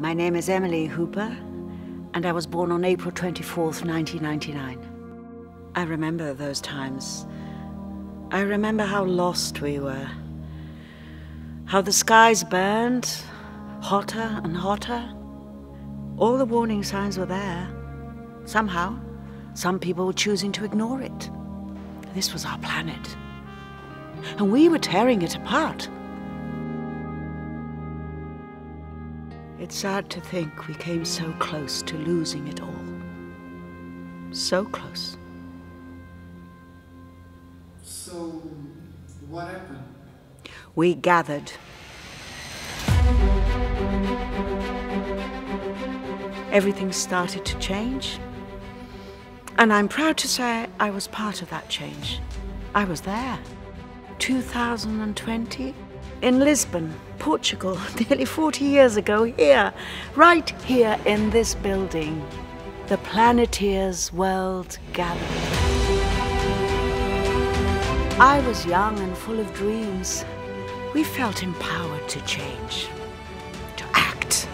My name is Emily Hooper, and I was born on April 24th, 1999. I remember those times. I remember how lost we were. How the skies burned, hotter and hotter. All the warning signs were there. Somehow, some people were choosing to ignore it. This was our planet. And we were tearing it apart. It's sad to think we came so close to losing it all. So close. So, what happened? We gathered. Everything started to change. And I'm proud to say I was part of that change. I was there. 2020 in Lisbon, Portugal, nearly 40 years ago, here, right here in this building, the Planetiers World Gathering. I was young and full of dreams. We felt empowered to change, to act.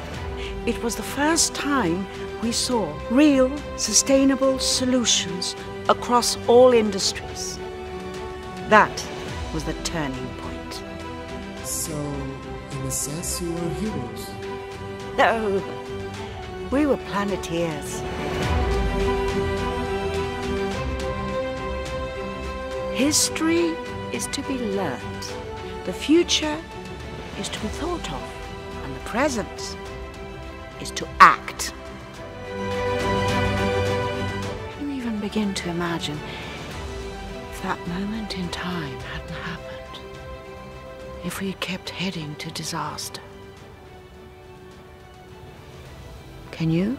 It was the first time we saw real, sustainable solutions across all industries. That was the turning point. So, in a sense, you were heroes. No, we were planetiers. History is to be learnt. The future is to be thought of. And the present is to act. Can you even begin to imagine if that moment in time hadn't happened? If we kept heading to disaster? Can you?